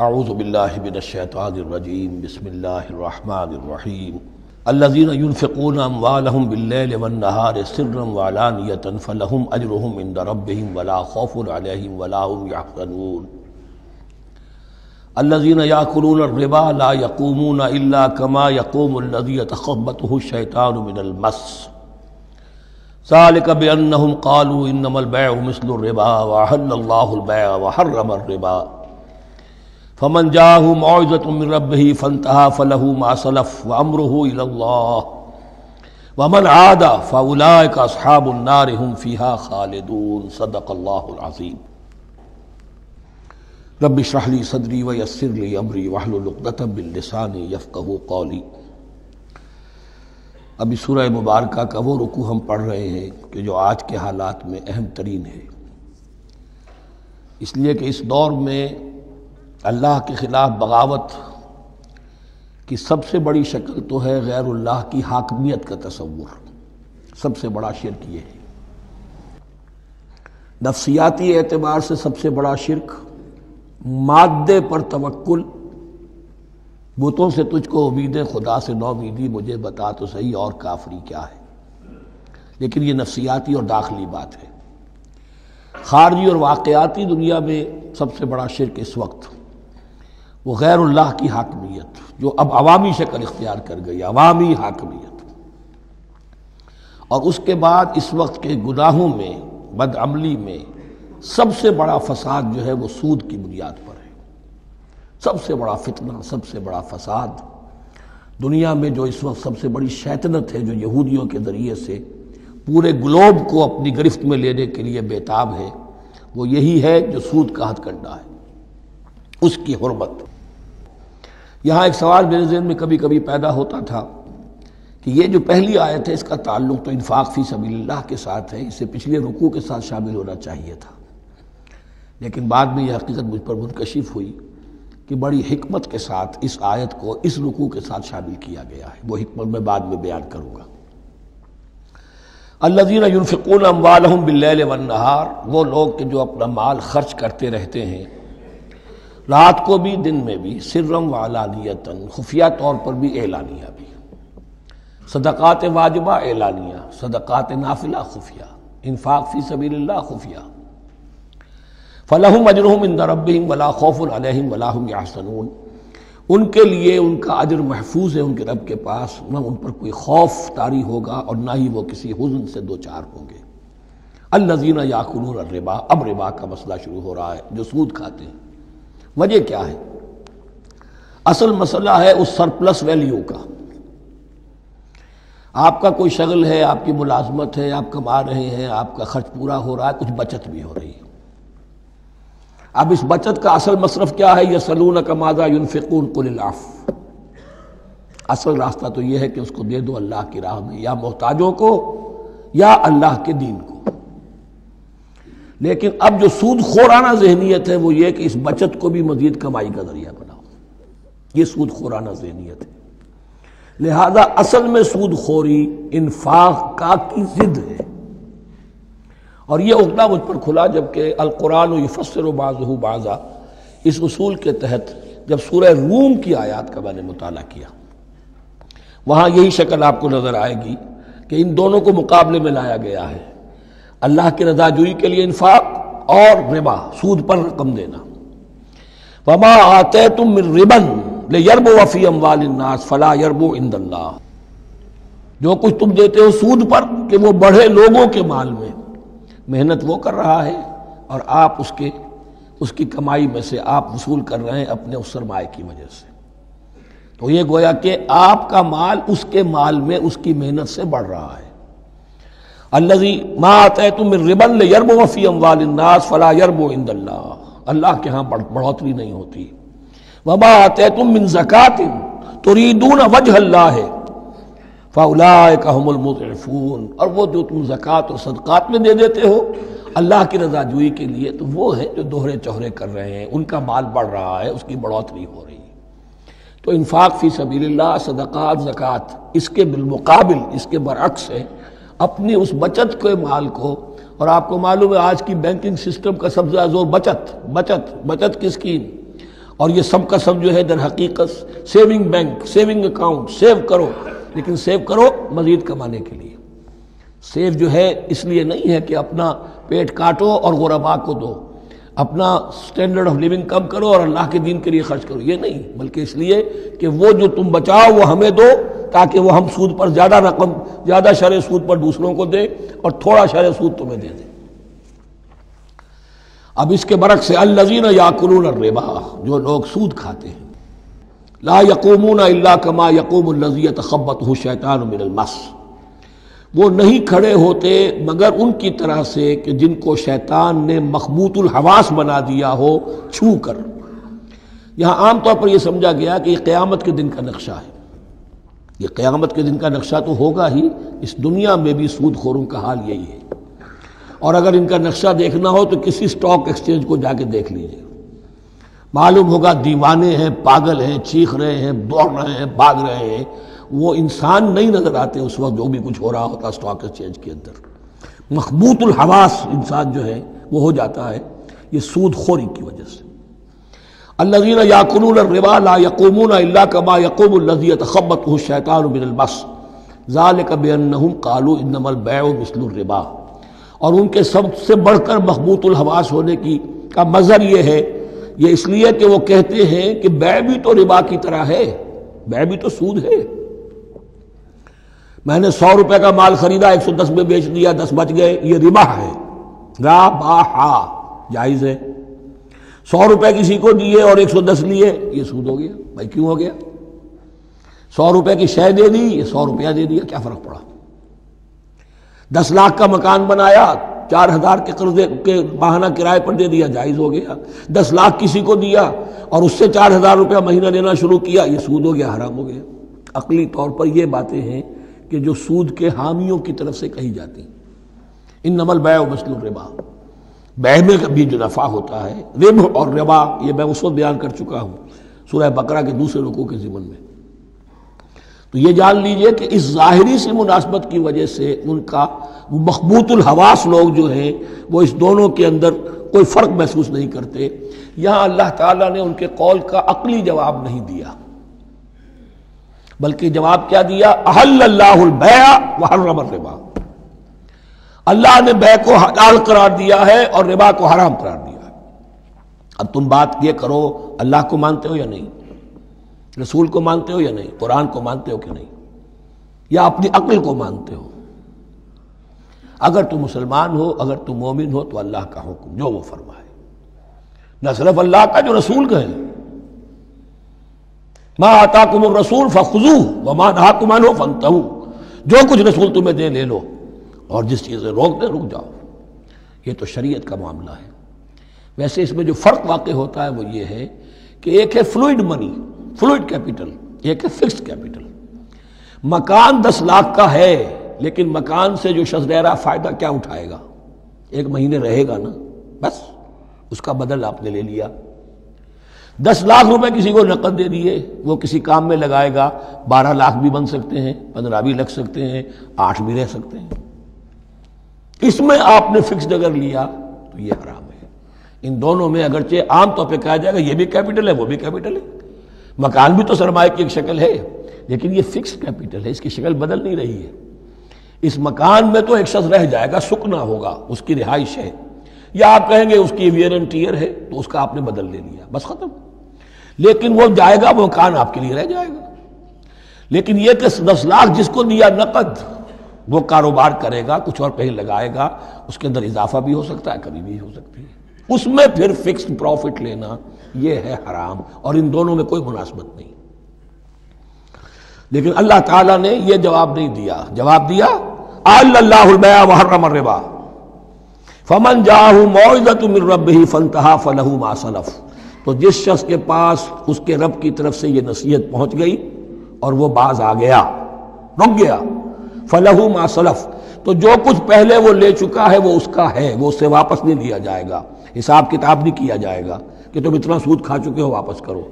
मिनश्शैतानिर्रजीम बिस्मिल्लाहिर्रहमानिर्रहीम अल्लज़ीना युनफ़िक़ूना अम्वालहुम बिल्लैलि वन्नहारि सिर्रन व अलानियतन फ़लहुम अजरुहुम इंद रब्बिहिम वला खौफुन अलैहिम वला हुम यहज़नून अल्लज़ीना याकुलून रिबा ला यक़ूमूना इल्ला कमा यक़ूमुल्लज़ी यतख़ब्बतुहु शैतानु मिनल मस ज़ालिका बिअन्नहुम क़ालू इन्नमल बैअु मिस्लुर रिबा व अहल्लल्लाहुल बैअ व हर्रमर रिबा फमन जाहू मौजतमिन रबी फ़नतहा फ़लहू मासलफ़ व अमरहू वमन आदा फ़ाउलाय का असहाबुन्नार हम फ़िहा खालिदून सदक़ल्लाज़ीम रब शरहली सदरी व यसरली अमरी वाहलुलतबिलसानी यफ़क़हू कौली अभी सूरह मुबारक का वो रुकू हम पढ़ रहे हैं कि जो आज के हालात में अहम तरीन है। इसलिए कि इस दौर में अल्लाह के ख़िलाफ़ बगावत की सबसे बड़ी शक्ल तो है गैरुल्लाह की हाकमियत का तस्वुर। सबसे बड़ा शिरक ये है। नफसियाती एतबार से सबसे बड़ा शिरक, मादे पर तवक्ल बुतों से तुझको उम्मीदें, खुदा से नौमीदी मुझे बता तो सही और काफरी क्या है। लेकिन ये नफसियाती और दाखिली बात है। खारजी और वाक़ाती दुनिया में सबसे बड़ा शिरक इस वक्त वो गैरुल्लाह की हाकमियत, जो अब अवामी शक्ल इख्तियार कर गई, अवामी हाकमियत। और उसके बाद इस वक्त के गुनाहों में, बदअमली में, सबसे बड़ा फसाद जो है वो सूद की बुनियाद पर है। सबसे बड़ा फितना, सबसे बड़ा फसाद। दुनिया में जो इस वक्त सबसे बड़ी शैतनत है, जो यहूदियों के ज़रिए से पूरे ग्लोब को अपनी गिरफ्त में लेने के लिए बेताब है, वो यही है जो सूद का हथकंडा है। उसकी हरमत। यहाँ एक सवाल मेरे जहन में कभी कभी पैदा होता था कि ये जो पहली आयत है, इसका ताल्लुक तो इन्फाक फ़ी सबील्लाह के साथ है, इसे पिछले रुकू के साथ शामिल होना चाहिए था। लेकिन बाद में यह हकीकत मुझ पर मुनकशिफ हुई कि बड़ी हमत के साथ इस आयत को इस रुकू के साथ शामिल किया गया है। वो हिकमत मैं बाद में बयान करूँगा। अल्लाजीन यूनफ़िकून अम्वालहम बिल्लैल वन्नहार वो लोग के जो अपना माल खर्च करते रहते हैं रात को भी, दिन में भी, सिर्रम वालानियतन खुफिया तौर पर भी एलानिया भी। सदक़ात वाजबा एलानिया सदक़ात नाफिला खुफिया, इन्फाक फ़ी सबील्ला खुफिया। फ़लहम अजरहम इन रबिम वला खौफ़ुलहम वलाहम यासनून उनके लिए उनका अजर महफूज है उनके रब के पास, न उन पर कोई खौफ तारी होगा और ना ही वो किसी हुजन से दो चार होंगे। अल्लाजीना याकुलून रिबा, अब रिबा का मसला शुरू हो रहा है, जो सूद खाते हैं। वजह क्या है? असल मसला है उस सरप्लस वैल्यू का। आपका कोई शगल है, आपकी मुलाजमत है, आप कमा रहे हैं, आपका खर्च पूरा हो रहा है, कुछ बचत भी हो रही है। अब इस बचत का असल मसरफ क्या है? यह सलून कमाजा यूनफिकून कुलाफ असल रास्ता तो यह है कि उसको दे दो अल्लाह की राह में, या मोहताजों को, या अल्लाह के दीन को। लेकिन अब जो सूद खोराना जहनीत है, वो ये कि इस बचत को भी मजीद कमाई का ज़रिया बनाओ। ये सूद खोराना जहनीत है। लिहाजा असल में सूद खोरी इन्फाक का की जिद है। और यह उगना मुझ पर खुला, जबकि अलकुरान यफसर बाजू बाजा, इस उसूल के तहत जब सूरह रूम की आयात का मैंने मुताला किया, वहाँ यही शक्ल आपको नज़र आएगी कि इन दोनों को मुकाबले में लाया गया है। अल्लाह की रजाजुई के लिए इन्फाक और रिबा, सूद पर रकम देना। वमा आते तुम रिबन ले यरबो वफ़ी अमवालनास फला यरबो इंदल्ला जो कुछ तुम देते हो सूद पर कि वो बढ़े लोगों के माल में। मेहनत वो कर रहा है और आप उसके, उसकी कमाई में से आप वसूल कर रहे हैं अपने उस सरमाए की वजह से। तो ये गोया कि आपका माल उसके माल में उसकी मेहनत से बढ़ रहा है। अल्लजी मात तुम रिबन यरब वफ़ी अमवालनास फ़ला यरब इंदल्ला अल्लाह के यहाँ बढ़ोतरी नहीं होती। वबा आते तुम मिन जक़ात तुरीदून वजह अल्लाह है फ़ाउलाकमलमून और वो जो तुम ज़क़़त और सदक़ात में दे देते हो, अल्लाह की रजाजुई के लिए तो वो है जो दोहरे चौहरे कर रहे हैं। उनका माल बढ़ रहा है, उसकी बढ़ोतरी हो रही। है तो इन्फाक फ़ी सबील्ला सदक़ात, ज़क़़त, इसके बिलमुकाबिल, इसके बरक्स है। अपनी उस बचत के माल को, और आपको मालूम है आज की बैंकिंग सिस्टम का सबसे ज़्यादा ज़ोर बचत बचत बचत की स्कीम और ये सब का सब जो है दर हकीकत, saving bank, saving account, save करो, लेकिन सेव करो मजीद कमाने के लिए। सेव जो है इसलिए नहीं है कि अपना पेट काटो और गुरबा को दो। अपना स्टैंडर्ड ऑफ़ लिविंग कम करो और अल्लाह के दिन के लिए खर्च करो। ये नहीं, बल्कि इसलिए कि वो जो तुम बचाओ, वो हमें दो ताकि वो हम सूद पर ज़्यादा रकम, ज़्यादा शर सूद पर दूसरों को दे और थोड़ा शर सूद तुम्हें दे दे। अब इसके बरक से अल्लजीन याकुलून रेबा जो लोग सूद खाते हैं। ला यकूमून अल्ला कमा लजीत खब्बत हो शैतान मिनलमस वो नहीं खड़े होते मगर उनकी तरह से कि जिनको शैतान ने मखबूतुल हवास बना दिया हो छू कर यहाँ आमतौर पर यह समझा गया कि यह क़यामत के दिन का नक्शा है। ये क़्यामत के दिन का नक्शा तो होगा ही। इस दुनिया में भी सूद खोरों का हाल यही है। और अगर इनका नक्शा देखना हो तो किसी स्टॉक एक्सचेंज को जाके देख लीजिए। मालूम होगा दीवाने हैं, पागल हैं, चीख रहे हैं, दौड़ रहे हैं, भाग रहे हैं। वो इंसान नहीं नज़र आते उस वक्त जो भी कुछ हो रहा होता स्टॉक एक्सचेंज के अंदर। मखबूतुल हवास इंसान जो है, वो हो जाता है ये सूद खोरी की वजह से। अल्लाजीन याकुन रिबा ला यकूमून अल्ला कमा यकूमलजीत खबत शैतान बिनबस ज़ाल कबन कालू इनमल बै मिसल रिबा और उनके सबसे बढ़कर महबूतुल हवास होने की का मजर ये है ये इसलिए कि वो कहते हैं कि बै भी तो रिबा की तरह है बै भी तो सूद है मैंने सौ रुपए का माल खरीदा एक सौ दस में बेच दिया दस बच गए ये रिबा है रा बा हा जायज़ है सौ रुपए किसी को दिए और एक सौ दस लिए, ये सूद हो गया। भाई, क्यों हो गया? सौ रुपए की शय दे दी, ये सौ रुपया दे दिया, क्या फ़र्क पड़ा? दस लाख का मकान बनाया, चार हज़ार के कर्जे के बहाना किराए पर दे दिया, जायज़ हो गया। दस लाख किसी को दिया और उससे चार हज़ार रुपया महीना देना शुरू किया, ये सूद हो गया, हराम हो गया। अकली तौर पर यह बातें हैं कि जो सूद के हामियों की तरफ़ से कही जाती इन नमल बै मसलू रिबा। बै में भी जो नफ़ा होता है, रिब और रिबा, ये मैं उस वक्त बयान कर चुका हूँ, सूरह बकरा के दूसरे लोगों के जीवन में। तो ये जान लीजिए कि इस ज़ाहरी से मुनासबत की वजह से उनका मखबूतुल हवास लोग जो हैं, वो इस दोनों के अंदर कोई फ़र्क महसूस नहीं करते। यहाँ अल्लाह ताला ने उनके कौल का अकली जवाब नहीं दिया। बल्कि जवाब क्या दिया? अहल्लाबया रिबा। अल्लाह ने बै को हलाल करार दिया है और रिबा को हराम करार दिया है। अब तुम बात ये करो, अल्लाह को मानते हो या नहीं? रसूल को मानते हो या नहीं? कुरान को मानते हो कि नहीं? या अपनी अक्ल को मानते हो? अगर तुम मुसलमान हो, अगर तुम मोमिन हो तो अल्लाह का हुक्म, जो वो फरमाए। न सिर्फ़ अल्लाह का, जो रसूल कहे। माँ आता कुम रसूल फखजू व माँ नहा कुमान हो फनतहू जो कुछ रसूल तुम्हें दे, ले लो। और जिस चीज़ से रोक दे, रुक जाओ। ये तो शरीयत का मामला है। वैसे इसमें जो फ़र्क वाक़ होता है वो ये है कि एक है फ्लूड मनी फ्लूड कैपिटल, एक है फिक्स्ड कैपिटल। मकान दस लाख का है, लेकिन मकान से जो शख्स रह रहा फ़ायदा क्या उठाएगा? एक महीने रहेगा ना? बस, उसका बदल आपने ले लिया। दस लाख रुपए किसी को नकद दे दिए, वो किसी काम में लगाएगा, बारह लाख भी बन सकते हैं, पंद्रह भी लग सकते हैं, आठ भी रह सकते हैं। इसमें आपने फिक्स अगर लिया तो ये हराम है। इन दोनों में अगरचे आमतौर पर कहा जाएगा, ये भी कैपिटल है, वो भी कैपिटल है। मकान भी तो सरमाए की एक शक्ल है, लेकिन ये फिक्स कैपिटल है, इसकी शक्ल बदल नहीं रही है। इस मकान में तो एक शख्स रह जाएगा सुकना होगा, उसकी रिहाइश है। या आप कहेंगे उसकी वियर एंड टीयर है तो उसका आपने बदल ले लिया, बस खत्म। लेकिन वो जाएगा, वो मकान आपके लिए रह जाएगा। लेकिन ये कि दस लाख जिसको दिया नकद वो कारोबार करेगा, कुछ और कहीं लगाएगा, उसके अंदर इजाफा भी हो सकता है, कभी भी हो सकती है। उसमें फिर फिक्स प्रॉफिट लेना यह है हराम, और इन दोनों में कोई मुनासबत नहीं। लेकिन अल्लाह ताला ने यह जवाब नहीं दिया। जवाब दिया अल्लाह फमन जाहू ही फनतहा फलहू मासलफ तो जिस शख्स के पास उसके रब की तरफ़ से यह नसीहत पहुँच गई, और वो बाज आ गया, रुक गया। फलहू मासलफ तो जो कुछ पहले वो ले चुका है, वो उसका है, वो उससे वापस नहीं लिया जाएगा। हिसाब किताब नहीं किया जाएगा कि तुम इतना सूद खा चुके हो, वापस करो।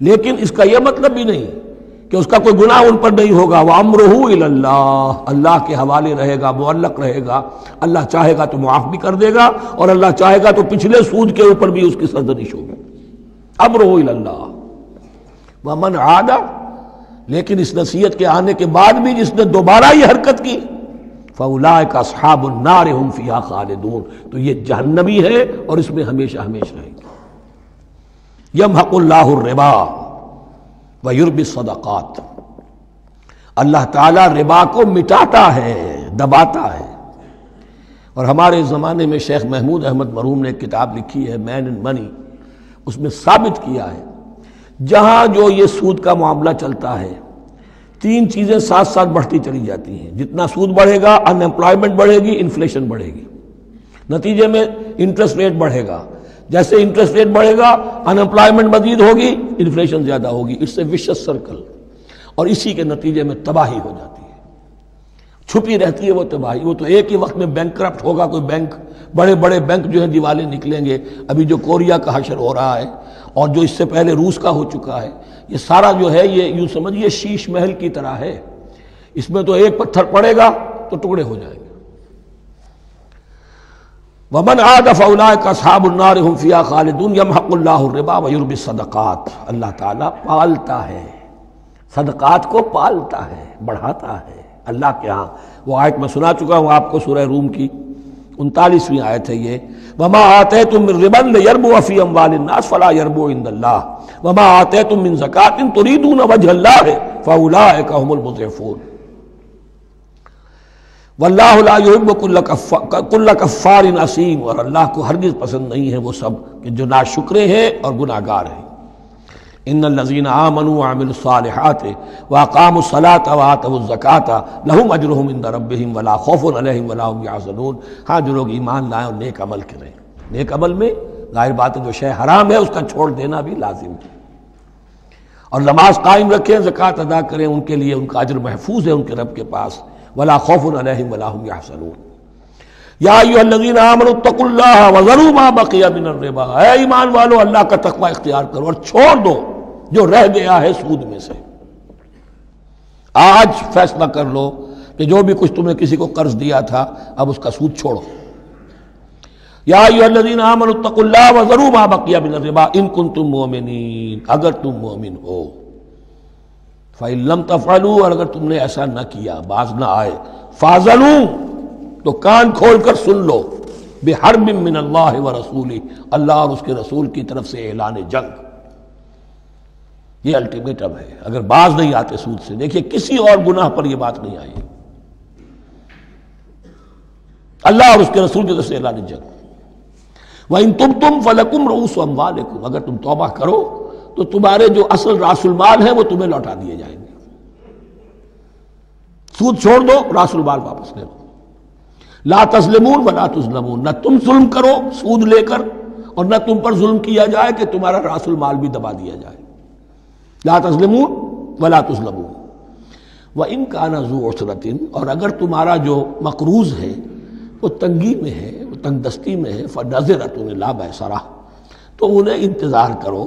लेकिन इसका यह मतलब भी नहीं कि उसका कोई गुनाह उन पर नहीं होगा। वह अमरहू अल्लाह अल्लाह के हवाले रहेगा, मुअल्लक रहेगा। अल्लाह चाहेगा तो मुआफ भी कर देगा और अल्लाह चाहेगा तो पिछले सूद के ऊपर भी उसकी सरजनिश होगी। अमरहू अल्लाह वह मन आदा लेकिन इस नसीहत के आने के बाद भी जिसने दोबारा ये हरकत की फौला का साबुन्नार हम फिया खालिदून। तो ये जहन्नमी है और इसमें हमेशा हमेशा रहेगी यम हकुल्लाबा वयुर्ब सदक़ात। अल्लाह ताला रिबा को मिटाता है, दबाता है। और हमारे ज़माने में शेख महमूद अहमद मरूम ने किताब लिखी है, मैन इन मनी। उसमें साबित किया है जहाँ जो ये सूद का मामला चलता है, तीन चीज़ें साथ साथ बढ़ती चली जाती हैं। जितना सूद बढ़ेगा अनएम्प्लॉयमेंट बढ़ेगी इन्फ्लेशन बढ़ेगी। नतीजे में इंटरेस्ट रेट बढ़ेगा। जैसे इंटरेस्ट रेट बढ़ेगा अनएम्प्लॉयमेंट मजीद होगी इन्फ्लेशन ज़्यादा होगी। इससे ए विशस सर्कल और इसी के नतीजे में तबाही हो जाती छुपी रहती है वो तबाही। वो तो एक ही वक्त में बैंक होगा कोई बैंक बड़े बड़े बैंक जो है दिवाले निकलेंगे। अभी जो कोरिया का हशर हो रहा है और जो इससे पहले रूस का हो चुका है, ये सारा जो है, ये यूँ समझिए शीश महल की तरह है। इसमें तो एक पत्थर पड़ेगा तो टुकड़े हो जाएँगे। वमन आदफ का साबुन्नार हुफिया खालिदून यम हकुल्लाबा अल्लाह ताला पालता है। सदक़ात को पालता है, बढ़ाता है। अल्लाह के यहाँ। वो आयत मैं सुना चुका हूँ आपको सूरह रूम की। उनतालीसवीं आयत है ये। वमा आते तुम रिबन यरबो अफ़ी अम्वालनास फला यरबो इंदल्ला वमा आते तुम मिन जक़ातिन तुरीदून वजह है फ़ौला कहमुल मुजफ़ून वल्लाकुल्ल नसीम और अल्लाह को हरगिज पसंद नहीं है वो सब कि जो ना शुक्रे हैं और गुनागार हैं। इन लजीन आमनु आमिलसालहात वाकाम सलात वातज़क़ाता लहुम अजरहम इंद रबिम वला खौफ़ याजनून हाँ जो लोग ईमान लाएँ और नेक अमल करें। नेक अमल में ज़ाहिर बात जो शय हराम है, उसका छोड़ देना भी लाजिम है। और नमाज़ कायम रखें, ज़क़़त अदा करें, उनके लिए उनका अजर महफूज है, उनके रब के पास। वला खौफ वलाहम यासनून है ईमान वालो, अल्लाह का तकवा इख्तियार करो और छोड़ दो। जो रह गया है सूद में से। आज फैसला कर लो कि जो भी कुछ तुमने किसी को कर्ज दिया था, अब उसका सूद छोड़ो। मोमिन अगर तुम मोमिन हो। फ़ैलम और अगर तुमने ऐसा ना किया, बाज ना आए। फाजलू तो कान खोल कर सुन लो। बेहर मिन अल्लाह व रसूली, अल्लाह और उसके रसूल की तरफ़ से ऐलान जंग। ये अल्टीमेटम है। अगर बाज नहीं आते सूद से, देखिए किसी और गुनाह पर यह बात नहीं आई। अल्लाह और उसके रसूल की तरफ़ से ऐलान जंग। वह इन तुम तुम फलकुम रूस अम्वालकुम। अगर तुम तोबा करो तो तुम्हारे जो असल रासुलमाल है, वो तुम्हें लौटा दिए जाएँगे। सूद छोड़ दो रासुलमाल वापस ले लो। ला तस्लमून व ला तुजलमून। न तुम जुल्म करो सूद लेकर, और न तुम पर जुल्म किया जाए कि तुम्हारा रासुलमाल भी दबा दिया जाए। ला तस्लिमून व ला व इनका उसरतिन और अगर तुम्हारा जो मकरूज है वो तंगी में है वो तंग दस्ती में है फ नज़र तुम्हें लाभ है सरा तो उन्हें इंतज़ार करो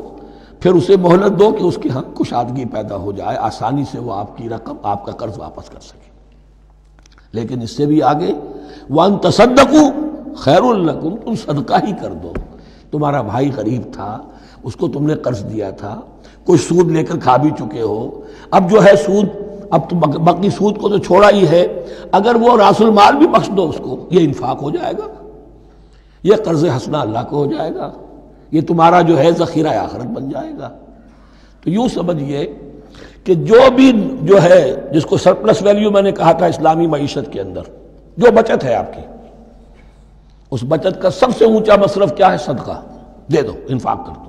फिर उसे मोहलत दो कि उसकी हक कुशादगी पैदा हो जाए आसानी से वो आपकी रकम आपका कर्ज वापस कर सके लेकिन इससे भी आगे वन तसदकू खैरुल्लकुम तुम सदका ही कर दो तुम्हारा भाई गरीब था उसको तुमने कर्ज दिया था कुछ सूद लेकर खा भी चुके हो। अब जो है सूद, अब तो बाकी सूद को तो छोड़ा ही है। अगर वो रासुल माल भी बख्श दो उसको, ये इन्फाक हो जाएगा। ये कर्ज हंसना अल्लाह को हो जाएगा। ये तुम्हारा जो है जखीरा आखरत बन जाएगा। तो यूँ समझिए कि जो भी जो है, जिसको सरप्लस वैल्यू मैंने कहा था इस्लामी मीशत के अंदर, जो बचत है आपकी, उस बचत का सबसे ऊँचा मसरफ क्या है? सदका। दे दो, इन्फाक कर दो।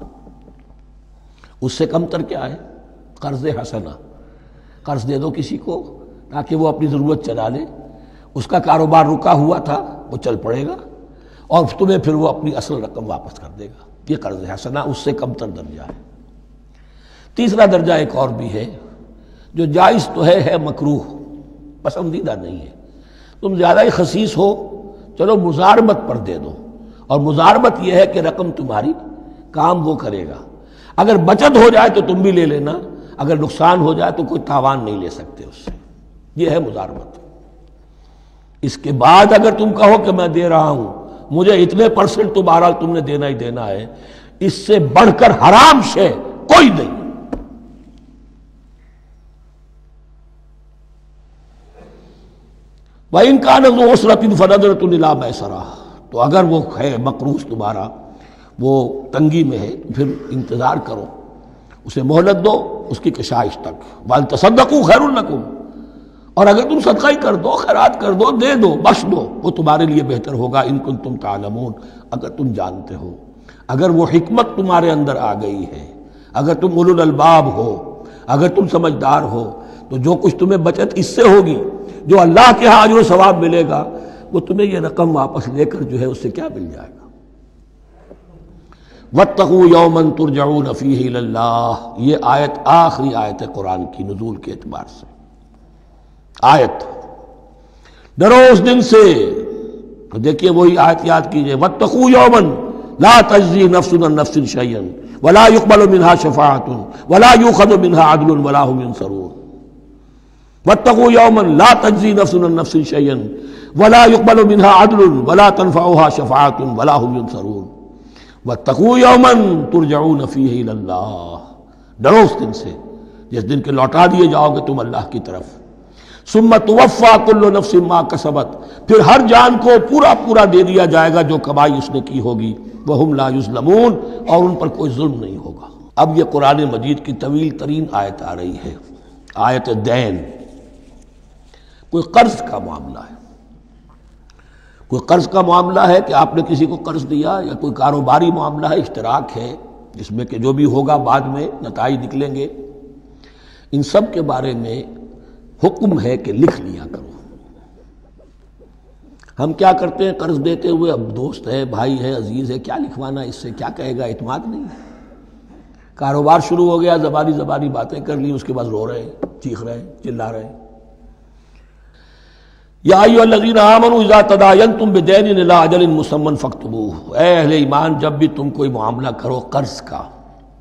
उससे कमतर क्या है? कर्ज हसना। कर्ज दे दो किसी को, ताकि वो अपनी ज़रूरत चला ले। उसका कारोबार रुका हुआ था, वो चल पड़ेगा। और तुम्हें फिर वो अपनी असल रकम वापस कर देगा। ये कर्ज हसना उससे कमतर दर्जा है। तीसरा दर्जा एक और भी है, जो जायज़ तो है है मकरूह। पसंदीदा नहीं है। तुम ज़्यादा ही खसीस हो, चलो मुजारबत पर दे दो। और मुजारबत यह है कि रकम तुम्हारी काम वो करेगा। अगर बचत हो जाए तो तुम भी ले लेना। अगर नुकसान हो जाए तो कोई तावान नहीं ले सकते उससे। यह है मुजारबत। इसके बाद अगर तुम कहो कि मैं दे रहा हूँ, मुझे इतने परसेंट तो बहरहाल तुमने देना ही देना है। इससे बढ़कर हराम से कोई नहीं। वह इनका नजरतिन फनदरतुल्ला मैसरा। तो अगर वो है मकरूज तुम्हारा वो तंगी में है, फिर इंतज़ार करो। उसे मोहलत दो, उसकी कशाइश तक। वाल तसदकू खैरुल्लकुम और अगर तुम सदका ही कर दो, खैरात कर दो, दे दो, बख्श दो, वो तुम्हारे लिए बेहतर होगा इनकुन तुम तालमून, अगर तुम जानते हो। अगर वो हिकमत तुम्हारे अंदर आ गई है, अगर तुम अलबाब हो, अगर तुम समझदार हो तो जो कुछ तुम्हें बचत इससे होगी, जो अल्लाह के यहाँ सवाब मिलेगा, वो तुम्हें ये रकम वापस लेकर जो है उससे क्या मिल जाएगा? वतकू यौमन तुरजाऊ नफ़ी ये आयत आखिरी आयत है कुरान की, नजूल के एतबार से। आयत। डरो उस दिन से। तो देखिए वही आयत याद कीजिए। वतकू यौमन, ला तजी नफसन नफसिन शैन वला युकबल मिनहा शफातुन वला युखद मिनहा अदल वला मिन सरूर वतकू यौमन, ला तजी नफसन नफसिन शैन वला युकबल मिनहा अदल वला तनफ़ा शफातुन वला सरूर डरो उस दिन से, जिस दिन के लौटा दिए जाओगे तुम अल्लाह की तरफ़। सुम्मत वफ़ा कुल्लो नफसिमा कसबत। फिर हर जान को पूरा पूरा दे दिया जाएगा जो कमाई उसने की होगी। वह हम लायुसलमून और उन पर कोई जुल्म नहीं होगा। अब यह कुरान मजीद की तवील तरीन आयत आ रही है। आयत दैन। कोई कर्ज का मामला है। कोई कर्ज का मामला है कि आपने किसी को कर्ज दिया या कोई कारोबारी मामला है, इश्तराक है, जिसमें कि जो भी होगा बाद में नतज निकलेंगे। इन सब के बारे में हुक्म है कि लिख लिया करो। हम क्या करते हैं? कर्ज देते हुए अब दोस्त है, भाई है, अज़ीज़ है, क्या लिखवाना इससे? क्या कहेगा? इतमाद नहीं कारोबार शुरू हो गया जबानी जबानी बातें कर ली, उसके बाद रो रहे हैं, चीख रहे हैं, चिल्ला रहे हैं। या तदायन तुम ईमान, जब भी तुम कोई मामला करो कर्ज का,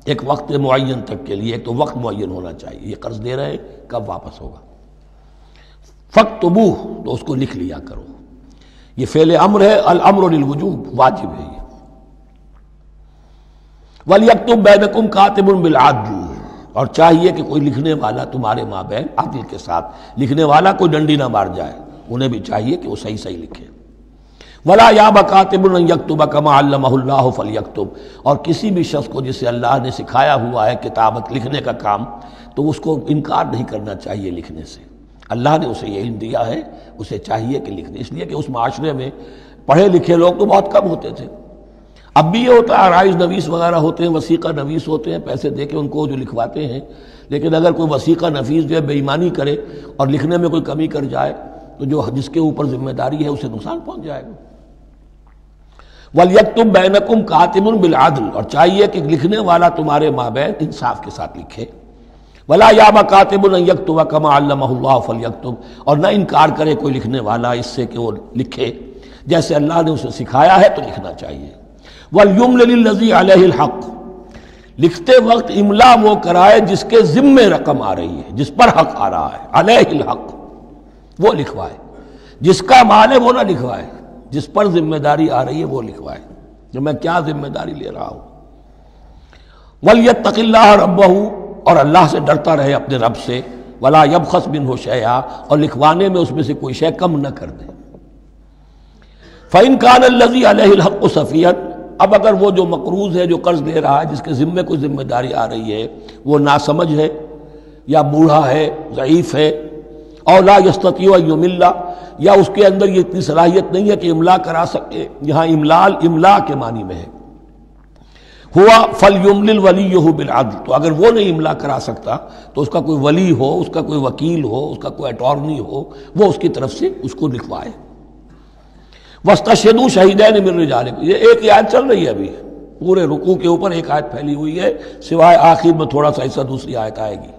एक वक्त मुन तक के लिए तो वक्त मुन होना चाहिए। ये कर्ज दे रहे हैं, कब वापस होगा? फ़ख्तबू तो उसको लिख लिया करो। ये फेल अम्र है, अल अमर वजूब, वाजिब है ये। वल यकतुम बैनकुम कातिबुन बिलादल और चाहिए कि कोई लिखने वाला, तुम्हारे माँ बहन, आदिल के साथ, लिखने वाला कोई डंडी ना मार जाए। उन्हें भी चाहिए कि वो सही सही लिखे। वला या बकातिबुल यकतुब कमा फल यकतुब और किसी भी शख्स को जिसे अल्लाह ने सिखाया हुआ है किताबत लिखने का काम तो उसको इनकार नहीं करना चाहिए लिखने से। अल्लाह ने उसे ये इल्म दिया है, उसे चाहिए कि लिखने। इसलिए कि उस माशरे में पढ़े लिखे लोग तो बहुत कम होते थे। अब भी ये होता है राइज नवीस वगैरह होते हैं, वसीका नवीस होते हैं, पैसे दे के उनको जो लिखवाते हैं। लेकिन अगर कोई वसीका नफीस जो है, बेईमानी करे और लिखने में कोई कमी कर जाए तो जो जिसके ऊपर ज़िम्मेदारी है, उसे नुकसान पहुँच जाएगा। वल यकतुम बैनकुम कातिमुन बिलादल और चाहिए कि लिखने वाला तुम्हारे माँ बहन इंसाफ के साथ लिखे। वला याबा कातिबुल यकतुब कमा अल्लाह फल यकतुब और न इनकार करे कोई लिखने वाला इससे कि वो लिखे। जैसे अल्लाह ने उसे सिखाया है तो लिखना चाहिए। वल युमलजी हक, लिखते वक्त इमला वो कराए जिसके जिम्मे रकम आ रही है, जिस पर हक आ रहा है, अलहिल हक। वो लिखवाए। जिसका माल है वो ना लिखवाए। जिस पर ज़िम्मेदारी आ रही है, वो लिखवाए। जो मैं क्या ज़िम्मेदारी ले रहा हूँ? वलियत तकिल्ला रबहू और अल्लाह से डरता रहे अपने रब से। वला यब खस बिन हो शया और लिखवाने में उसमें से कोई शय कम न कर दे। फ़ैन कान लजी अलहक सफ़ियत अब अगर वो जो मकरूज है, जो कर्ज दे रहा है, जिसके ज़िम्मे कोई ज़िम्मेदारी आ रही है, वो नासमझ है, या बूढ़ा है ज़यीफ़ है और ला यस्ततिमिल्ला या उसके अंदर ये इतनी सलाहियत नहीं है कि इमला करा सके। यहाँ इमलाल, इमला के मानी में है। हुआ, फल युमलिल वली बिलअदल तो अगर वो नहीं इमला करा सकता तो उसका कोई वली हो, उसका कोई वकील हो, उसका कोई अटॉर्नी हो, वो उसकी तरफ़ से उसको लिखवाए। वस्तशदू शहीदैन मिल जाने ये एक आयत चल रही है अभी। पूरे रुकू के ऊपर एक आयत फैली हुई है, सिवाय आखिर में थोड़ा सा ऐसा दूसरी आयत आएगी।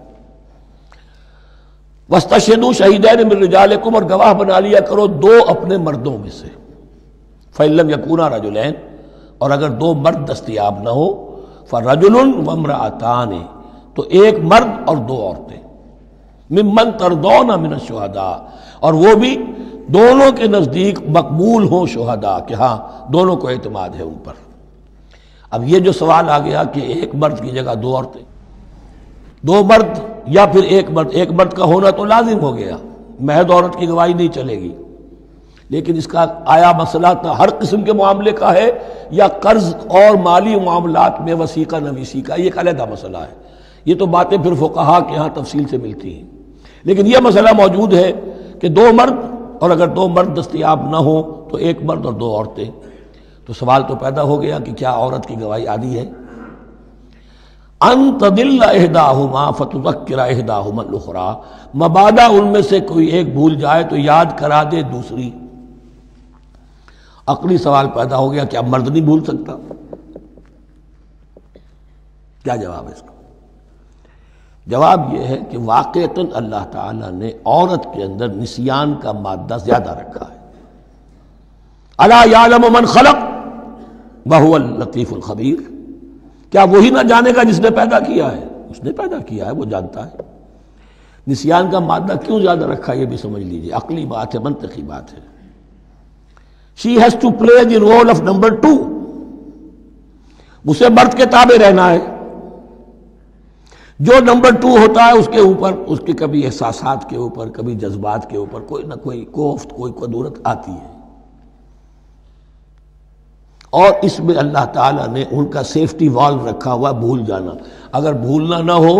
वस्तशदू शहीदैन मिल जालेकुम और गवाह बना लिया करो दो अपने मर्दों में से। फैलम यकूना रजुलैन, और अगर दो मर्द दस्तियाब न हो फरजुल वमरातान तो एक मर्द और दो औरतें। मिमन तरदौना मिन शहदा, और वो भी दोनों के नज़दीक मकबूल हो शहदा कि हाँ दोनों को एतमाद है उन पर अब ये जो सवाल आ गया कि एक मर्द की जगह दो औरतें दो मर्द या फिर एक मर्द। एक मर्द का होना तो लाजिम हो गया। महद औरत की गवाही नहीं चलेगी। लेकिन इसका आया मसला तो हर किस्म के मामले का है, या कर्ज और माली मामला में वसीका नवीसी का। एक अलहदा मसला है। ये तो बातें फिर कहा के यहाँ तफसील से मिलती हैं। लेकिन यह मसला मौजूद है कि दो मर्द, और अगर दो मर्द दस्तियाब ना हो तो एक मर्द और दो औरतें। तो सवाल तो पैदा हो गया कि क्या औरत की गवाही आदि है? अंतदिल्लाहदाहुमा फतुजक्राहदाहुमलखरा मबादा उनमें से कोई एक भूल जाए तो याद करा दे दूसरी। अकली सवाल पैदा हो गया, क्या मर्द नहीं भूल सकता? क्या जवाब है इसका? जवाब यह है कि वाकता अल्लाह ताला ने औरत के अंदर निसियान का मादा ज़्यादा रखा है। अला यालम मन खलक बहुअल लतीफ़ुल खबीर। क्या वही ना जानेगा जिसने पैदा किया है? उसने पैदा किया है, वो जानता है। निसियान का मादा क्यों ज़्यादा रखा, ये भी समझ लीजिए। अकली बात है मनतकी बात है। She has to play the role of number two उसे मर्द के ताबे रहना है। जो नंबर टू होता है, उसके ऊपर, उसके कभी एहसास के ऊपर, कभी जज्बात के ऊपर, कोई ना कोई कोफ्त, कोई कदूरत आती है। और इसमें अल्लाह ताला ने उनका सेफ्टी वॉल्व रखा हुआ भूल जाना। अगर भूलना ना हो,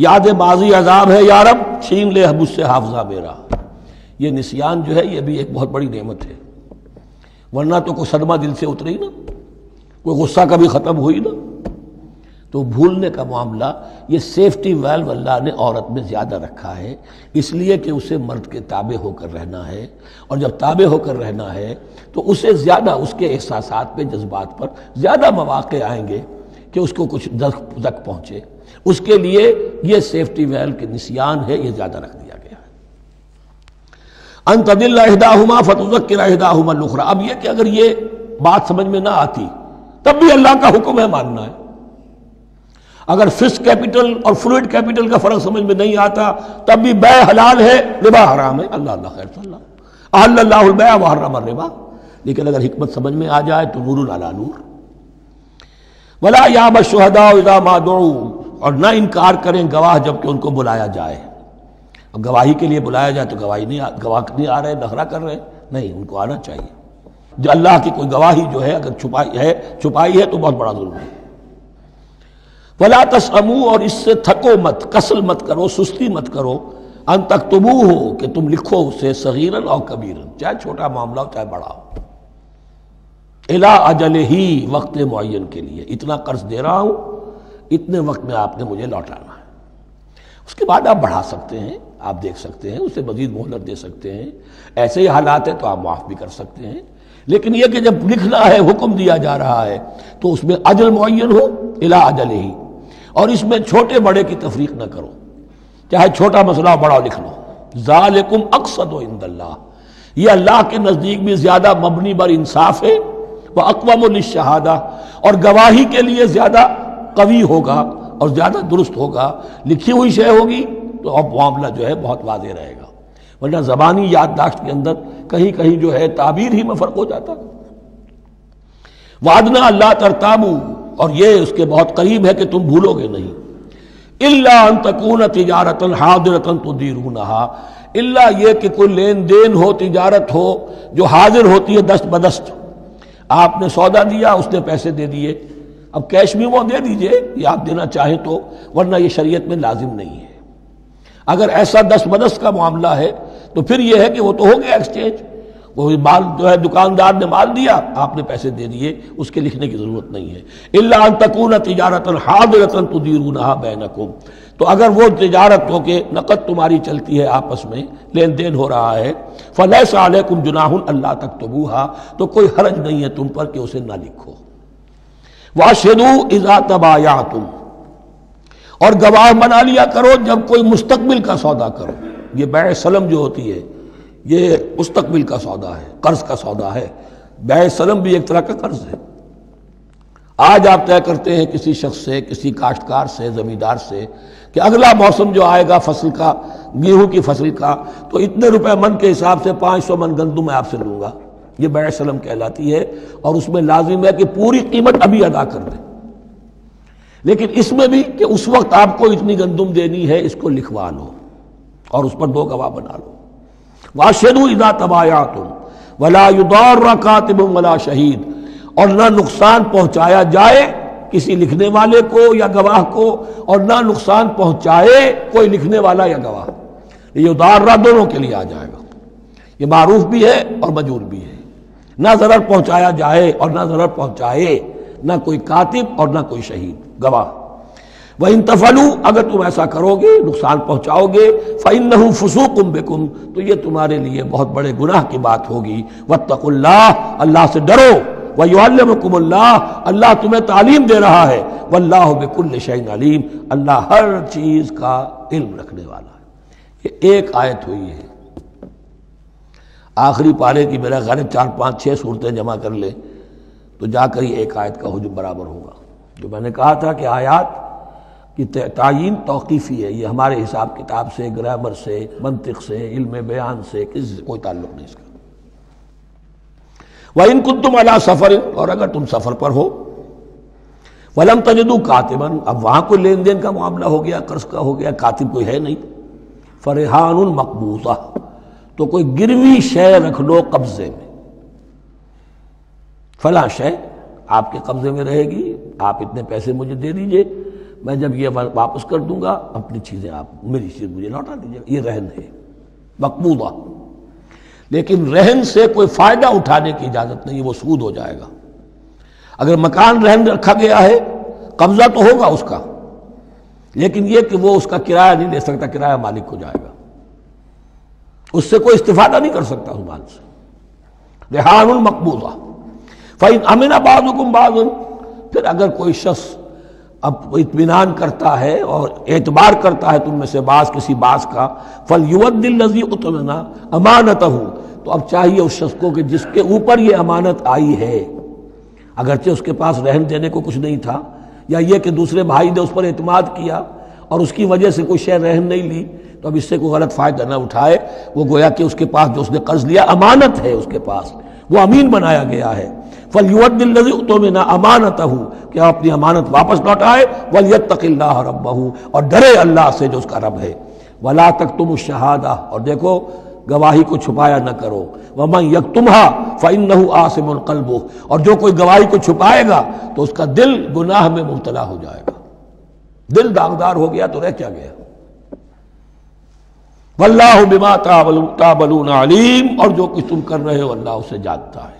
याद बाजी अजाब है यारब छीन ले मुझसे हाफजा मेरा। ये निशियान जो है, ये भी एक बहुत बड़ी नेमत है। वरना तो कोई सदमा दिल से उतरी ना, कोई गुस्सा कभी ख़त्म हुई ना। तो भूलने का मामला, ये सेफ्टी वेल्व अल्लाह ने औरत में ज़्यादा रखा है, इसलिए कि उसे मर्द के ताबे होकर रहना है, और जब ताबे होकर रहना है तो उसे ज़्यादा उसके एहसास पे, जज्बात पर ज़्यादा मौाक़े आएँगे कि उसको कुछ दक दक पहुँचे। उसके लिए ये सेफ्टी वेल्व के निशान है, ये ज़्यादा रख दिया गया है। अंतदिल्लाहिदाहुमा फतुजक्राहिदाहुमलुखरा अब यह कि अगर ये बात समझ में ना आती, तब भी अल्लाह का हुक्म है मानना है। अगर फिक्स कैपिटल और फ्लूड कैपिटल का फ़र्क समझ में नहीं आता, तब भी बै हलाल है, रिबा हराम है। अल्लाह अल्लाह खैर रिबा। लेकिन अगर हिकमत समझ में आ जाए तो नूर अला नूर। वला या बशहदा और न इनकार करें गवाह जबकि उनको बुलाया जाए। अब गवाही के लिए बुलाया जाए तो गवाही नहीं गवाह नहीं आ रहे, नखरा कर रहे नहीं, उनको आना चाहिए। जो अल्लाह की कोई गवाही जो है, अगर छुपाई है छुपाई है तो बहुत बड़ा जुल्म है। वला तसमू और इससे थको मत कसल मत करो, सुस्ती मत करो। अन तक तुमू हो कि तुम लिखो उसे सगीरन और कबीरन, चाहे छोटा मामला हो, चाहे बड़ा हो। इला अजल ही वक्त मुन के लिए। इतना कर्ज दे रहा हूँ, इतने वक्त में आपने मुझे लौटाना है। उसके बाद आप बढ़ा सकते हैं, आप देख सकते हैं, उसे मजीद मोहलत दे सकते हैं। ऐसे ही हालात है तो आप माफ़ भी कर सकते हैं। लेकिन यह कि जब लिखना है, हुक्म दिया जा रहा है तो उसमें अजल मुन हो, इला अजल ही। और इसमें छोटे बड़े की तफरीक ना करो। चाहे छोटा मसला बड़ा लिख लो। जालकुम अक्सद इंदल्ला ये अल्लाह के नज़दीक भी ज़्यादा मबनी बर इंसाफ है वह अकवम शहादा और गवाही के लिए ज़्यादा कवि होगा और ज़्यादा दुरुस्त होगा। लिखी हुई शय होगी तो अब मामला जो है बहुत वाजे रहेगा। वरना ज़बानी याददाश्त के अंदर कहीं कहीं जो है ताबीर ही में फ़र्क हो जाता। वादना अल्लाह तरताबू और ये उसके बहुत करीब है कि तुम भूलोगे नहीं। इल्ला तकून तिजारत हाजिरतन तो दीरू नहा इल्ला ये कि कोई लेन देन हो, तिजारत हो, जो हाजिर होती है दस्त बदस्त। आपने सौदा दिया, उसने पैसे दे दिए। अब कैश भी वो दे दीजिए, ये आप देना चाहें तो वरना ये शरीयत में लाजिम नहीं है। अगर ऐसा दस्त बदस्त का मामला है तो फिर यह है कि वो तो हो गया एक्सचेंज वो माल जो है दुकानदार ने माल दिया, आपने पैसे दे दिए, उसके लिखने की ज़रूरत नहीं है। इल्ला तकून तिजारत हादरतन तुदीरूनहा बैनकुम। तो अगर वो तजारत हो के नकद तुम्हारी चलती है आपस में लेन देन हो रहा है, फलैस अलैकुम जुनाहुन अल्लाह तक तबूहा तो कोई हरज नहीं है तुम पर कि उसे ना लिखो। वाशदू इज़ा तबाया तुम और गवाह बना लिया करो जब कोई मुस्तकबिल का सौदा करो। ये बै सलम जो होती है ये मुस्तकबिल का सौदा है, कर्ज का सौदा है। बै सलम भी एक तरह का कर्ज है। आज आप तय करते हैं किसी शख्स से, किसी काश्तकार से, जमींदार से, कि अगला मौसम जो आएगा फ़सल का, गेहूँ की फ़सल का तो इतने रुपए मन के हिसाब से पाँच सौ मन गंदू मैं आपसे लूँगा। ये बै सलम कहलाती है और उसमें लाजिम है कि पूरी कीमत अभी अदा कर दें। लेकिन इसमें भी कि उस वक्त आपको इतनी गंदुम देनी है, इसको लिखवा लो और उस पर दो गवाह बना लो। वाशनु इदा तबाया तुम वला युदौर कातिब वला शहीद। और ना नुकसान पहुँचाया जाए किसी लिखने वाले को या गवाह को, और ना नुकसान पहुँचाए कोई लिखने वाला या गवाह। ये उदार दोनों के लिए आ जाएगा। ये मारूफ भी है और मजूर भी है। ना जरर पहुँचाया जाए और ना जरर पहुँचाए, ना कोई कातिब और ना कोई शहीद, गवाह। वह इन तफलू अगर तुम ऐसा करोगे, नुकसान पहुंचाओगे फ़ैन नहू फसूकुम बेकुम तो ये तुम्हारे लिए बहुत बड़े गुनाह की बात होगी। वत्तकुल्लाह, अल्लाह से डरो। वह युल्लमकुमुल्लाह अल्लाह तुम्हें तालीम दे रहा है। वल्लाह बेकुल्ल शैन अलीम, अल्लाह हर चीज़ का इल्म रखने वाला है। ये एक आयत हुई है। आखिरी पारे की मेरा गलत चार, पाँच छः सूरतें जमा कर ले तो जाकर ही एक आयत का हजम बराबर होगा। जो मैंने कहा था कि आयात की तयन तोक़ीफ़ी है, ये हमारे हिसाब किताब से, ग्रामर से, मंतिक से, इल्म बयान से, किसी से कोई ताल्लुक नहीं इसका। वह इन कुन तुम अला सफ़र, और अगर तुम सफ़र पर हो वलम तजदू कातिबन, अब वहाँ कोई लेन देन का मामला हो गया, कर्ज का हो गया, कातिब कोई है नहीं। फरहान मकबूजा तो कोई गिरवी शय रख लो कब्जे में। फला शय आपके कब्जे में रहेगी, आप इतने पैसे मुझे दे दीजिए मैं जब ये वापस कर दूँगा, अपनी चीज़ें आप मेरी चीज़ मुझे लौटा दीजिए। ये रहन है। मकबूदा लेकिन रहन से कोई फ़ायदा उठाने की इजाज़त नहीं है वो सूद हो जाएगा। अगर मकान रहन रखा गया है, कब्जा तो होगा उसका। लेकिन यह कि वो उसका किराया नहीं ले सकता, किराया मालिक को जाएगा। उससे कोई इस्तेफादा नहीं कर सकता उस माल से। रेहान मकबूजा फ़ैन अमीना बाजुकुम फिर अगर कोई शख्स अब इतमान करता है और एतबार करता है तुम में से बास, किसी बास का। फल युवत दिल नजी उतना अमानत हूँ तो अब चाहिए उस शख्स को कि जिसके ऊपर ये अमानत आई है। अगरचे उसके पास रहन देने को कुछ नहीं था, या ये कि दूसरे भाई ने उस पर एतमाद किया और उसकी वजह से कोई शय रहन नहीं ली तो अब इससे कोई गलत फ़ायदा ना उठाए। वो गोया कि उसके पास जो उसने कर्ज लिया अमानत है उसके पास। वो अमीन बनाया गया है। फल युवदिल्लजी तो में ना अमानत हूँ कि आप अपनी अमानत वापस लौटाए वल यत्तकिल्ला रब्बहू और डरे अल्लाह से जो उसका रब है। वला तक तुम शहादा, और देखो, गवाही को छुपाया न करो। वमा यक तुम्हा फ़ैन नहू आसम कल्बो और जो कोई गवाही को छुपाएगा तो उसका दिल गुनाह में मुबतला हो जाएगा। दिल दागदार हो गया तो रह क्या गया? वल्लाह बिमा और जो कुछ तुम कर रहे हो, अल्लाह उसे जानता है।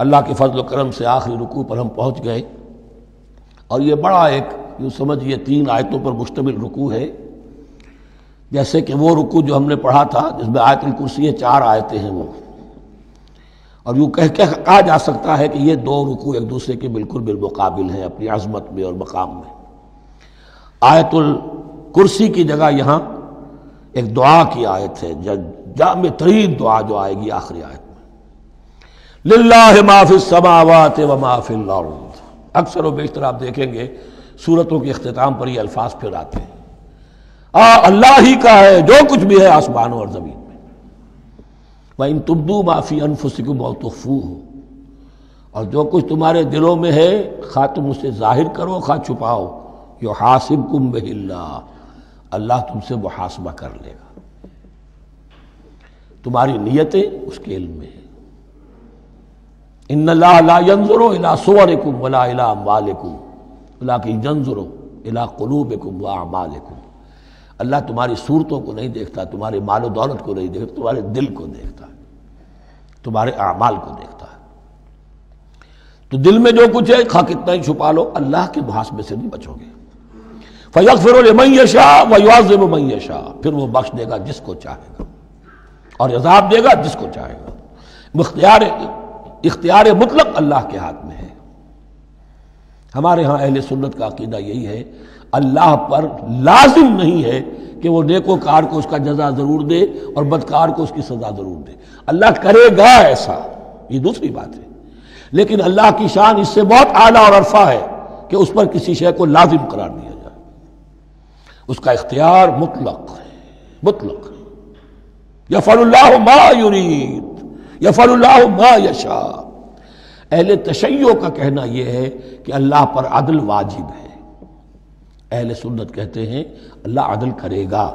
अल्लाह के फजल करम से आखिरी रुकू पर हम पहुँच गए। और ये बड़ा एक, यूँ समझिए, तीन आयतों पर मुश्तमिल रुकू है। जैसे कि वो रुकू जो हमने पढ़ा था, जिसमें आयतुल कुर्सी चार आयतें हैं वो। और यूँ कह के कहा जा सकता है कि ये दो रुकू एक दूसरे के बिल्कुल बिलमुकाबिल हैं, अपनी आजमत में और मकाम में। आयतुल कुर्सी की जगह यहाँ एक दुआ की आयत है जाम तरीन दुआ जो आएगी, आखिरी आयत। अक्सर व बेशतर आप देखेंगे, सूरतों के अख्ताम पर ये अल्फाज फिर आते हैं। आ, अल्लाह ही का है, जो कुछ भी है आसमानों और ज़मीन में। वह इन तुब्दू माफ़ी अनफुसिकुम तोहफू हो और जो कुछ तुम्हारे दिलों में है खा तुम उसे ज़ाहिर करो, खा छुपाओ। यो हासिब कुम अल्लाह तुमसे मुहासबा कर लेगा। तुम्हारी नीयतें उसके इल्म में है। अल्लाह तुम्हारी सूरतों को नहीं देखता, तुम्हारे मालो दौलत को नहीं देखता, तुम्हारे दिल को देखता है तुम्हारे अमाल को देखता। है तो दिल में जो कुछ है, खा कितना ही छुपा लो, अल्लाह के मुहासबे से नहीं बचोगे। फयक फिर मैशा वयाजिब मैशा फिर वो बख्श देगा जिसको चाहेगा और अजाब देगा जिसको चाहेगा। मुख्तियार इख्तियार मुतलक अल्लाह के हाथ में है। हमारे यहाँ अहल सुन्नत का अकीदा यही है, अल्लाह पर लाजिम नहीं है कि वो नेकोकार को उसका जजा ज़रूर दे और बदकार को उसकी सजा ज़रूर दे। अल्लाह करेगा ऐसा, ये दूसरी बात है। लेकिन अल्लाह की शान इससे बहुत आला और अरफा है कि उस पर किसी शय को लाजिम करार दिया जाए। उसका इख्तियार मुतलक है, मुतलक यफल्लाह मा युरीद। यफल्लाह मा यशा। अहल का कहना यह है कि अल्लाह पर अदल वाजिब है। अहल सुन्नत कहते हैं, अल्लाह अदल करेगा।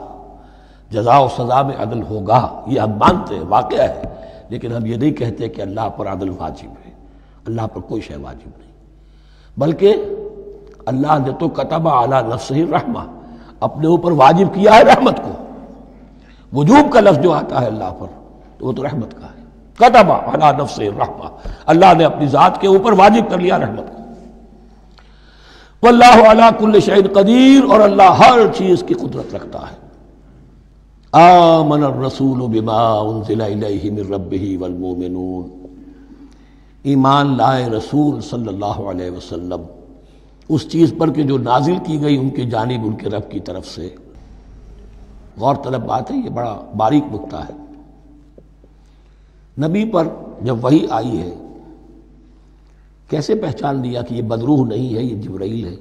जजा और सजा में अदल होगा, ये हम मानते हैं वाक़ है। लेकिन हम ये नहीं कहते कि अल्लाह पर अदल वाजिब है। अल्लाह पर कोई शय वाजिब नहीं। बल्कि अल्लाह ने तो कतबा आला नफ्स ही रहमा, अपने ऊपर वाजिब किया है रहमत को। वजूब का लफ्ज जो आता है अल्लाह पर तो वो तो रहमत का है। कतबा अला नफ्स रहमा। अल्लाह ने अपनी ज़ात के ऊपर वाजिब कर लिया रहमत को। अला कुल्ल शहीद कदीर, और अल्लाह हर चीज़ की कुदरत रखता है। आमन रसूल बिमा रबी वलमोमिनून ईमान लाए रसूल सल्लल्लाहु अलैहि वसल्लम, उस चीज़ पर कि जो नाजिल की गई उनकी जानब उनके रब की तरफ़ से। गौर तलब बात है, ये बड़ा बारीक नुकता है। नबी पर जब वही आई है, कैसे पहचान लिया कि ये बदरूह नहीं है, ये जबराइल है?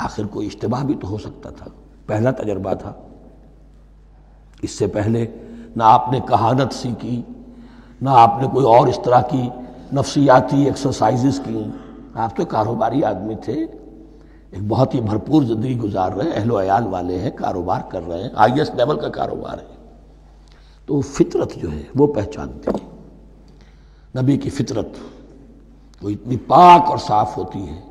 आखिर कोई इश्तबा भी तो हो सकता था। पहला तजर्बा था। इससे पहले ना आपने कहानत सीखी, ना आपने कोई और इस तरह की नफसियाती एक्सरसाइजेस की। आप तो कारोबारी आदमी थे। एक बहुत ही भरपूर ज़िंदगी गुजार रहे हैं। अहलो अयाल वाले हैं, कारोबार कर रहे हैं। एस लेवल का कारोबार है। तो फितरत जो है, वो पहचानती है। नबी की फितरत वो इतनी पाक और साफ़ होती है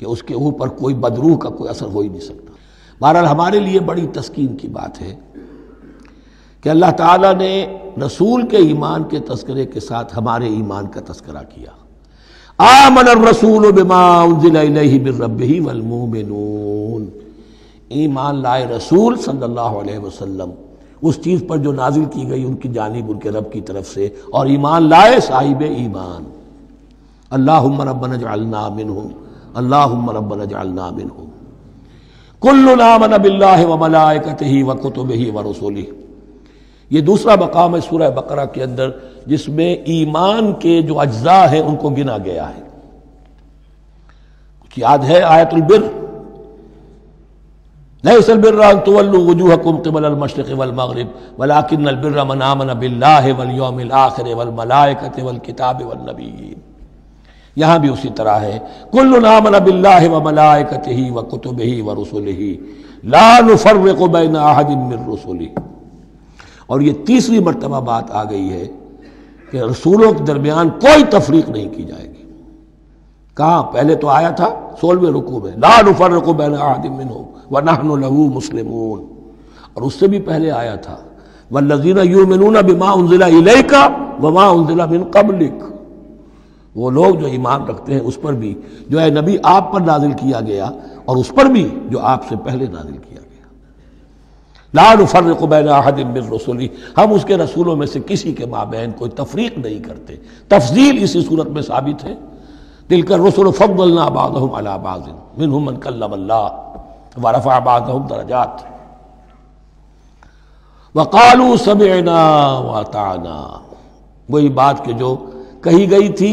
कि उसके ऊपर कोई बदरूह का कोई असर हो ही नहीं सकता। बहरहाल, हमारे लिए बड़ी तस्कीन की बात है कि अल्लाह ताला ने रसूल के ईमान के तस्करे के साथ हमारे ईमान का तस्करा किया। आमन रसूल ईमान लाए रसूल सल्लल्लाहु अलैहि वसल्लम। उस चीज़ पर जो नाजिल की गई उनकी जानब उनके रब की तरफ़ से। और ईमान लाए साहिब ईमान। अल्लाह रबन जलना मिन हूँ अल्लाह रबन जलना मिन हूँ कुल्लु नामन बिल्ला व ही व ही व रसूली ये दूसरा मकाम है सूरह बकरा के अंदर, जिसमें ईमान के जो अज्जा हैं, उनको गिना गया है। कुछ याद है आयतुल बिर? क़िबल अल-मशरिक़ वल मग़रिब वलाकिन अल-बिर्रा मन आमन बिल्लाहि वल यौमिल आखिर वल मलाइकति वल किताब वल नबिय्यीन यहाँ भी उसी तरह है कुल्लु नामन बिल्लाहि व मलाइकतिही व कुतुबिही व रुसुलिही ला नुफर्रिक़ु बैन अहदिन मिन रुसुलिही और ये तीसरी मरतबा बात आ गई है कि रसूलों के दरमियान कोई तफरीक नहीं की जाएगी कहा पहले तो आया था सोलवे रुकू में ला नुफर रुकू बैन आदिमिन हो व नहन लहू मुस्लिम और उससे भी पहले आया था। व लजीना यू मिनूना बिमा उनजिला का वमा उनजिला मिन कबलिक। वो लोग जो ईमान रखते हैं, उस पर भी जो है नबी आप पर नाजिल किया गया, और उस पर भी जो आपसे पहले नाजिल किया लाफर्रबिन रसोली। हम उसके रसूलों में से किसी के माबेन कोई तफरीक नहीं करते। तफजील इसी सूरत में साबित है। दिल कर रसुल फ़बलनाबाज़ अलाबाज़िन मिन कल्ला वरफ़ाबाज़ दरजात वकालू समना वाताना वही बात के जो कही गई थी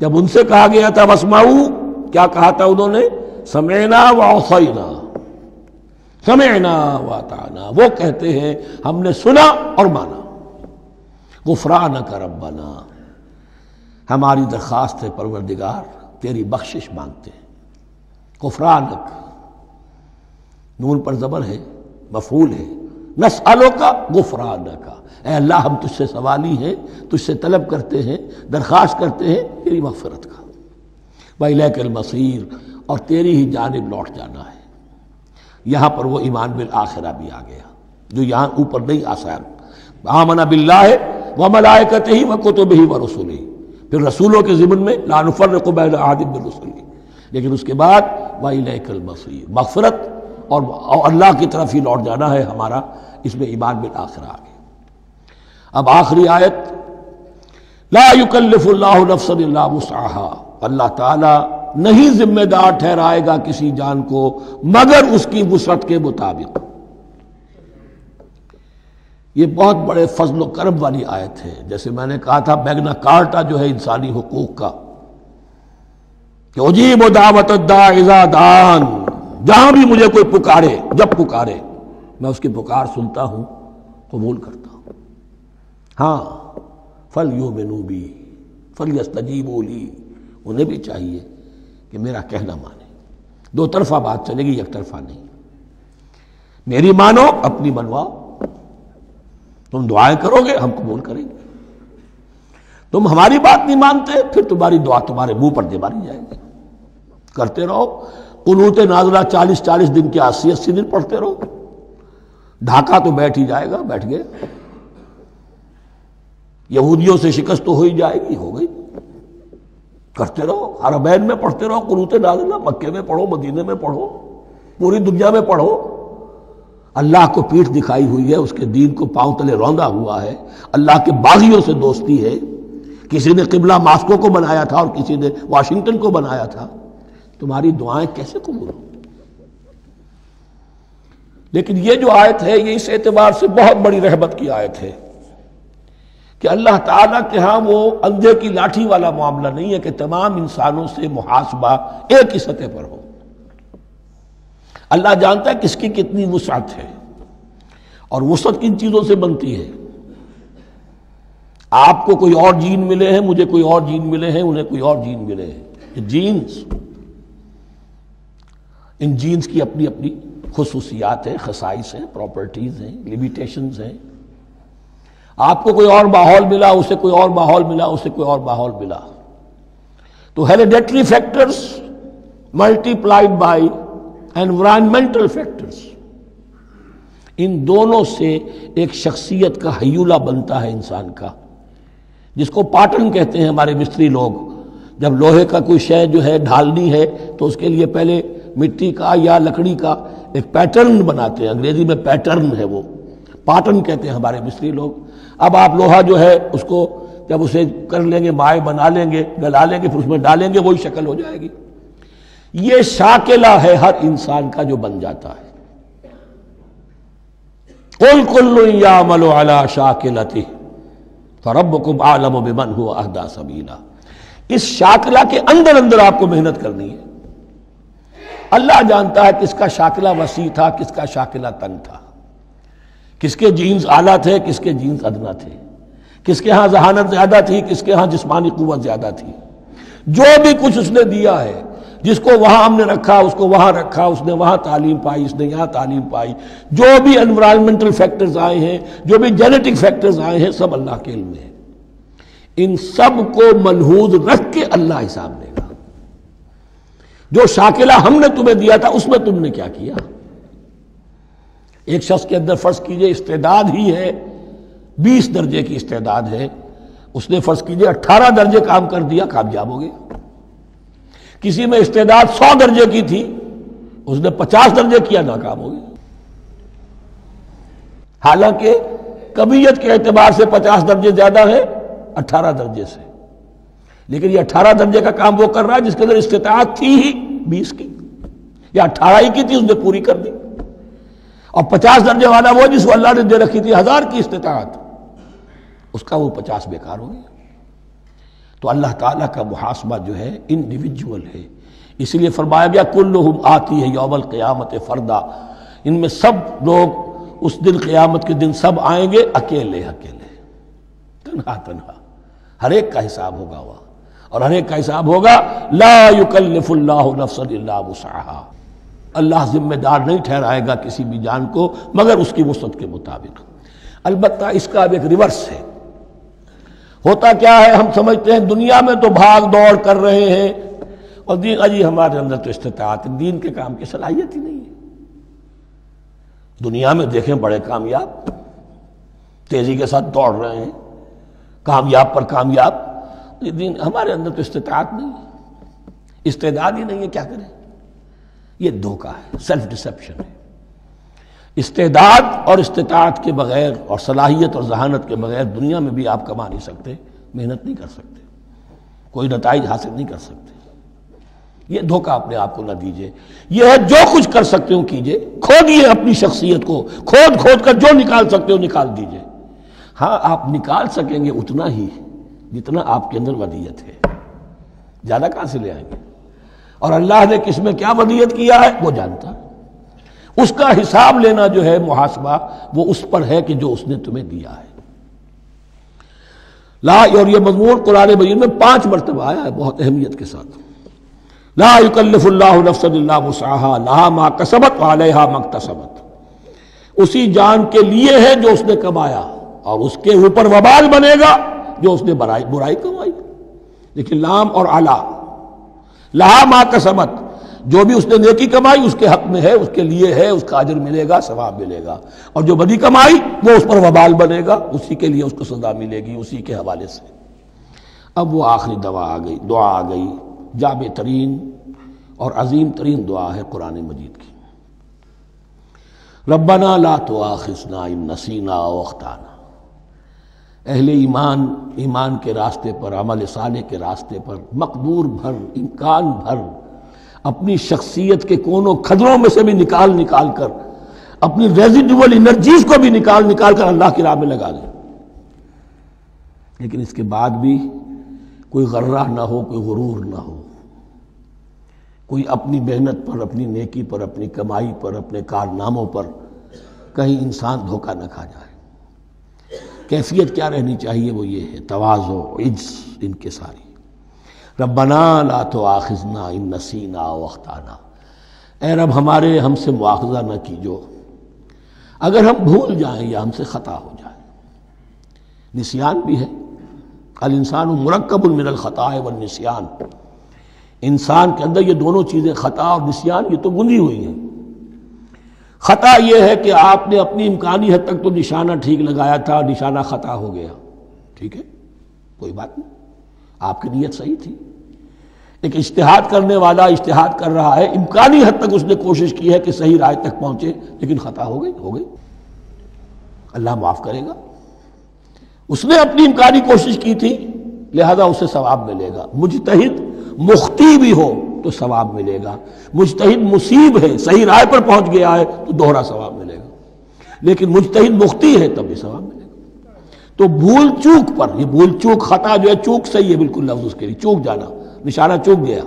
जब उनसे कहा गया था वसमाऊ क्या कहा था उन्होंने समेना वसैना समेना वाताना वो कहते हैं हमने सुना और माना गुफरान कर रब्बना हमारी दरखास्त है परवरदिगार तेरी बख्शिश मांगते हैं गुफरानक नून पर जबर है, मफूल है। नसलों का गुफरान का अल्लाह, हम तुझसे सवाली हैं, तुझसे तलब करते हैं, दरख्वास्त करते हैं, तेरी मफफरत का। वही मसीर, और तेरी ही जानब लौट जाना है। यहाँ पर वो ईमान बिल आखिरा भी आ गया, जो यहाँ ऊपर नहीं आसान आमना बिल्ला है वह मलायकत ही वह कुतुब ही व रसूली फिर रसूलों के ज़िमन में लानफर आदिब रसूली लेकिन उसके बाद वहीकल मसीह मफफरत और, अल्लाह की तरफ़ ही लौट जाना है हमारा इसमें ईमान बिल आखिर आ गया। अब आखिरी आयत ला अल्लाह ताला नहीं जिम्मेदार ठहराएगा किसी जान को मगर उसकी वसत के मुताबिक। ये बहुत बड़े फजल करब वाली आयत है। जैसे मैंने कहा था मैगना कार्टा जो है इंसानी हकूक का। कि उजीब दावत दान। जहाँ भी मुझे कोई पुकारे, जब पुकारे, मैं उसकी पुकार सुनता हूँ कबूल करता हूँ। हाँ, फल यू भी, फल यस्तजी बोली उन्हें भी चाहिए कि मेरा कहना माने। दो तरफा बात चलेगी, एक तरफा नहीं। मेरी मानो, अपनी मनवाओ। तुम दुआएँ करोगे, हम कबूल करेंगे। तुम हमारी बात नहीं मानते, फिर तुम्हारी दुआ तुम्हारे मुँह पर दे मारी जाएगी। करते रहो कुनूत नाजरा चालीस चालीस दिन के अस्सी अस्सी दिन पढ़ते रहो। ढाका तो बैठ ही जाएगा, बैठ गए। यहूदियों से शिकस्त तो हो ही जाएगी, हो गई। करते रहो, अरबैन में पढ़ते रहो कुनूत नाजरा मक्के में पढ़ो, मदीने में पढ़ो, पूरी दुनिया में पढ़ो। अल्लाह को पीठ दिखाई हुई है, उसके दीन को पाँव तले रौंदा हुआ है। अल्लाह के बागियों से दोस्ती है। किसी ने किबला मास्को को बनाया था और किसी ने वाशिंगटन को बनाया था। तुम्हारी दुआएँ कैसे कबूल हो? लेकिन ये जो आयत है, ये इस एतबार से बहुत बड़ी रहमत की आयत है कि अल्लाह ताला के यहाँ वो अंधे की लाठी वाला मामला नहीं है कि तमाम इंसानों से मुहासबा एक ही सतह पर हो। अल्लाह जानता है किसकी कितनी वसअत है और वसत किन चीज़ों से बनती है। आपको कोई और जीन मिले हैं, मुझे कोई और जीन मिले हैं, उन्हें कोई और जीन मिले हैं। जीन्स। इन जीन्स की अपनी अपनी खसूसियात हैं, खसाइस हैं प्रॉपर्टीज़ हैं लिमिटेशंस हैं। आपको कोई और माहौल मिला, उसे कोई और माहौल मिला, उसे कोई और माहौल मिला। तो hereditary factors multiplied by environmental factors इन दोनों से एक शख्सियत का हयूला बनता है इंसान का, जिसको पाटन कहते हैं हमारे मिस्त्री लोग। जब लोहे का कोई शय जो है ढालनी है तो उसके लिए पहले मिट्टी का या लकड़ी का एक पैटर्न बनाते हैं। अंग्रेज़ी में पैटर्न है वो। पाटन कहते हैं हमारे मिस्त्री लोग। अब आप लोहा जो है, उसको जब उसे कर लेंगे माए बना लेंगे, गला लेंगे, फिर उसमें डालेंगे, वही शक्ल हो जाएगी। ये शाकिला है हर इंसान का जो बन जाता है। कुल कुल्लु अला शाकिलती फरब आलम बिमन हुआ अहदा सबीला इस शाकिला के अंदर अंदर आपको मेहनत करनी है। अल्लाह जानता है किसका शाकिला वसी था, किसका शाकिला तंग था। किसके जीन्स आला थे, किसके जीन्स अदना थे। किसके यहाँ जहानत ज़्यादा थी, किसके यहाँ जिसमानी कुत ज़्यादा थी। जो भी कुछ उसने दिया है, जिसको वहाँ हमने रखा, उसको वहाँ रखा, उसने वहाँ तालीम पाई, उसने यहाँ तालीम पाई। जो भी एनवायरमेंटल फैक्टर्स आए हैं, जो भी जेनेटिक फैक्टर्स आए हैं, सब अल्लाह के इन सबको मनहूज रख के अल्लाह हिसाब लेगा जो शाकिला हमने तुम्हें दिया था, उसमें तुमने क्या किया? एक शख्स के अंदर फ़र्ज़ कीजिए इस्तेदाद ही है, बीस दर्जे की इस्तेदाद है। उसने फ़र्ज़ कीजिए अट्ठारह दर्जे काम कर दिया, कामयाब हो गया। किसी में इस्तेदाद सौ दर्जे की थी, उसने पचास दर्जे किया, नाकाम हो गया। हालाँकि कबीयत के एतबार से पचास दर्जे ज़्यादा है अट्ठारह दर्जे से। लेकिन ये अट्ठारह दर्जे का काम वो कर रहा है जिसके अंदर इस्तात थी ही बीस की। या अट्ठारह ही की थी, उसने पूरी कर दी। और पचास दर्जे वाला वो जिसको अल्लाह ने दे रखी थी, हज़ार की इस्तात उसका वो पचास बेकार हो गया। तो अल्लाह ताला का मुहासबा जो है इंडिविजुअल है। इसलिए फरमाया गया कुल आती है यौमल क़यामत फरदा। इनमें सब लोग उस दिन क़यामत के दिन सब आएँगे अकेले अकेले। तनहा तनहा। हर एक का हिसाब होगा वह। और हर एक का हिसाब होगा लाफुल्लाफसा अल्लाह जिम्मेदार नहीं ठहराएगा किसी भी जान को, मगर उसकी वसत के मुताबिक। अलबत् इसका अब एक रिवर्स है। होता क्या है, हम समझते हैं दुनिया में तो भाग दौड़ कर रहे हैं, और दीन, अजी हमारे अंदर तो इस्तात दीन के काम की सलाहियत ही नहीं है। दुनिया में देखें बड़े कामयाब, तेज़ी के साथ दौड़ रहे हैं, कामयाब पर कामयाब दिन हमारे अंदर तो इस्तात नहीं है। इस्तेदाद ही नहीं है, क्या करें? ये धोखा है सेल्फ डिसेप्शन है। इस्तेदाद और इस्तात के बगैर और सलाहियत और जहानत के बगैर दुनिया में भी आप कमा नहीं सकते, मेहनत नहीं कर सकते, कोई नतज हासिल नहीं कर सकते। ये धोखा अपने आप को ना दीजिए। यह है, जो कुछ कर सकते हो कीजिए। खोदिए अपनी शख्सियत को। खोद खोद कर जो निकाल सकते हो, निकाल दीजिए। हाँ आप निकाल सकेंगे उतना ही। जितना आपके अंदर वदियत है। ज़्यादा कहाँ से ले आएँगे? और अल्लाह ने किसमें क्या वदियत किया है, वो जानता। उसका हिसाब लेना जो है मुहासबा, वो उस पर है कि जो उसने तुम्हें दिया है। ला, और ये मजमून कुरान मजीद में पाँच मरतबा आया है, बहुत अहमियत के साथ। ला मा मकतसबत। उसी जान के लिए है जो उसने कमाया, और उसके ऊपर वबाल बनेगा। जो उसने बुराई बुराई कमाई। लेकिन लाम और आला लहा मा कसमत, जो भी उसने नेकी कमाई, उसके हक में है, उसके लिए है, उसका अजर मिलेगा, सवाब मिलेगा। और जो बदी कमाई, वो उस पर वबाल बनेगा, उसी के लिए उसको सजा मिलेगी, उसी के हवाले से। अब वो आखिरी दवा आ गई, दुआ आ गई जाब तरीन, और अजीम तरीन दुआ है कुरान मजीद की। रब्बना ला तो आखिसना इन नसीना वख्ताना अहले ईमान ईमान के रास्ते पर, अमल साले के रास्ते पर, मकदूर भर, इम्कान भर, अपनी शख्सियत के कोनों खदरों में से भी निकाल निकाल कर, अपनी रेजिडुअल एनर्जीज को भी निकाल निकाल कर अल्लाह की राह में लगा दें। लेकिन इसके बाद भी कोई गर्रा ना हो, कोई गुरूर ना हो। कोई अपनी मेहनत पर, अपनी नेकी पर, अपनी कमाई पर, अपने कारनामों पर कहीं इंसान धोखा न खा जाए। कैफियत क्या रहनी चाहिए? वो ये है तोज़ो इज्स इनके सारी। रबना ला तो आखिजना इन नसीना वख्ताना ए रब, हमारे हमसे मुआवजा न कीजो। अगर हम भूल जाएँ या हमसे ख़ता हो जाए। निसियान भी है। अल इंसान मुरकब मिनल ख़ता व निसियान इंसान के अंदर ये दोनों चीज़ें ख़ता और निसियान, ये तो बुंदी हुई हैं। खता यह है कि आपने अपनी इम्कानी हद तक तो निशाना ठीक लगाया था, निशाना खता हो गया। ठीक है? कोई बात नहीं। आपकी नीयत सही थी। एक इश्तहाद करने वाला इश्तहाद कर रहा है। इम्कानी हद तक उसने कोशिश की है कि सही राय तक पहुँचे, लेकिन खता हो गई हो गई। अल्लाह माफ़ करेगा। उसने अपनी इम्कानी कोशिश की थी, लिहाजा उसे सवाब मिलेगा। मुझ मुजतहिद, मुख्ती भी हो। तो सवाब मिलेगा। मुजतहिद मुसीब है, सही राय पर पहुँच गया है तो दोहरा सवाब मिलेगा। लेकिन मुजतहिद मुख्ती है, तब भी सवाब मिलेगा। तो भूल चूक पर, ये भूल चूक खता जो है, चूक सही है, बिल्कुल लफ्ज उसके लिए, चूक जाना, निशाना चूक गया।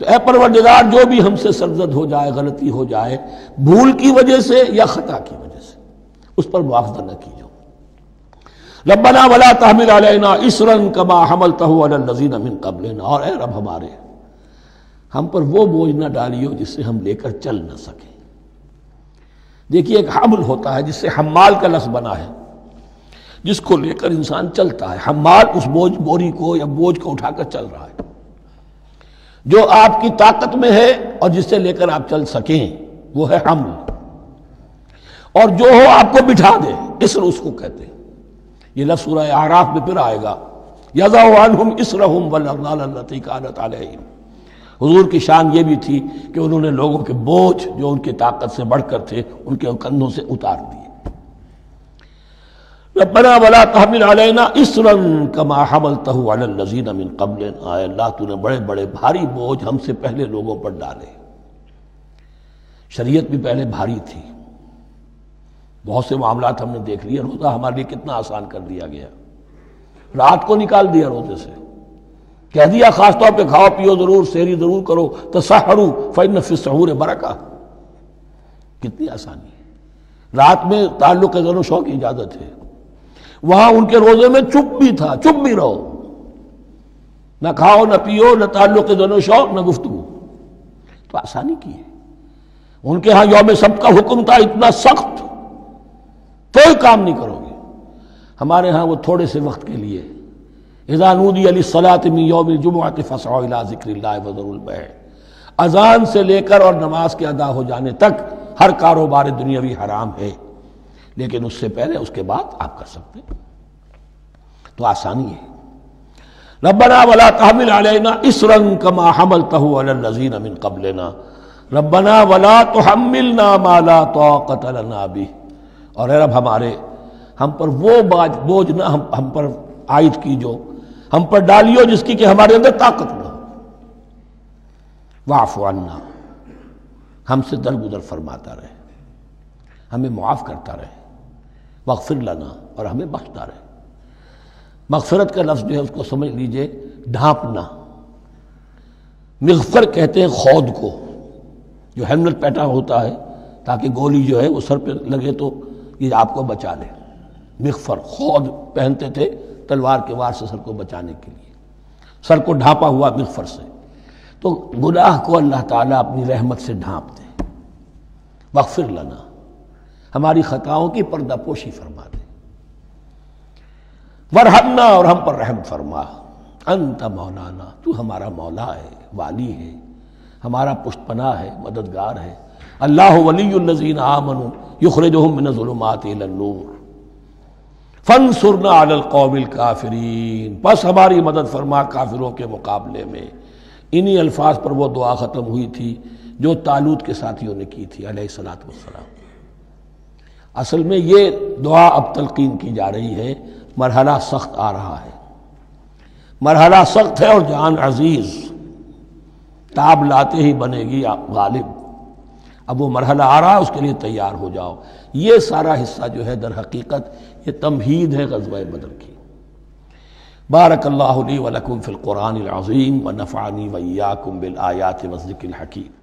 तो ए परवरदिगार, जो भी हमसे सरजद हो जाए, गलती हो जाए, भूल की वजह से या खता की वजह से, उस पर मुआवजा न कीजिए। रबना वला तहमिल अलैना इसरन कमा हमल तहु नजीन अमिन कबल और ए रब हमारे हम पर वो बोझ ना डालियो जिससे हम लेकर चल न सके। देखिए, एक हमल होता है जिससे हमाल का लफ्ज बना है, जिसको लेकर इंसान चलता है। हमाल उस बोझ, बोरी को या बोझ को उठाकर चल रहा है, जो आपकी ताकत में है और जिससे लेकर आप चल सकें, वो है हमल। और जो हो आपको बिठा दे, इसर उसको कहते हैं। ये लफ्ज आराफ में फिर आएगा। यजा हम इसरहम वल्लती कानत अलैहिम। हुजूर की शान ये भी थी कि उन्होंने लोगों के बोझ जो उनकी ताकत से बढ़कर थे, उनके कंधों से उतार दिए। रबना वला तहमिल अलैना कमा हमल तजीन अमिन कबल अल्लाह, तूने बड़े बड़े भारी बोझ हमसे पहले लोगों पर डाले। शरीयत भी पहले भारी थी। बहुत से मामला हमने देख लिए, रोजा हमारे लिए कितना आसान कर दिया गया। रात को निकाल दिया रोज़े से। कह दिया खासतौर पे खाओ, पियो ज़रूर शेरी ज़रूर करो तो सहरू फ़ैन सहूर बरका। कितनी आसानी है। रात में ताल्लुक जनो शौ की इजाज़त है। वहाँ उनके रोज़े में चुप भी था, चुप भी रहो। न खाओ, न पियो, न ताल्लुक जनो शौक, न गुफ्तु तो आसानी की है। उनके यहाँ यौम सब का हुक्म था, इतना सख्त। कोई काम नहीं करोगे। हमारे यहाँ वो थोड़े से वक्त के लिए इजानूदी अली सलात यौम जुमात फ़सा ज़िक्र अजान से लेकर और नमाज़ के अदा हो जाने तक हर कारोबार दुनियावी हराम है लेकिन उससे पहले उसके बाद आप कर सकते हैं तो आसानी है रब्बना वला तहमिल अलैना इस रंग कमा हमल तहु नजीन अमिन कबलना रब्बना वला तो हमिल ना माला तो ना भी और रब हमारे हम पर वो बाज बोझ ना हम हम पर आयद की जो हम पर डालियो जिसकी कि हमारे अंदर ताकत न हो वाफवाना हमसे दर गुदर फरमाता रहे, हमें मुआफ़ करता रहे मगफिर लाना और हमें बख्शता रहे। मगफरत का लफ्ज़ जो है उसको समझ लीजिए, ढांपना। मगफर कहते हैं खौद को, जो हेमलेट पैटा होता है, ताकि गोली जो है वो सर पे लगे तो ये आपको बचा ले। मगफर खौद पहनते थे तलवार के वार से सर को बचाने के लिए। सर को ढांपा हुआ मगफर से। तो गुनाह को अल्लाह ताला अपनी रहमत से ढांप दे। मगफिर लना। हमारी खताओं की पर्दापोशी फरमा दे। वरहमना और हम पर रहम फरमा। अंत मौलाना, तू हमारा मौला है, वाली है, हमारा पुष्पना है, मददगार है। अल्लाह वलीजीन आमनु युखरजुलमात नूर। फन सुरना अलकौमिल काफरीन। बस हमारी मदद फरमा काफिरों के मुकाबले में। इन्हीं अल्फाज पर वो दुआ ख़त्म हुई थी, जो तालूद के साथियों ने की थी अलैहिस्सलाम असल में ये दुआ अब तलकीन की जा रही है। मरहला सख्त आ रहा है। मरहला सख्त है और जान अज़ीज़, ताब लाते ही बनेगी आप गालिब। अब वो मरहला आ रहा है, उसके लिए तैयार हो जाओ। ये सारा हिस्सा जो है दर हकीकत ये तमहीद है गजब बदर की। बारक अल्लाह वलकुम फ़िल क़ुरान व नफ़ानी वैयाकुम बिल आयात वज़िक हकीम।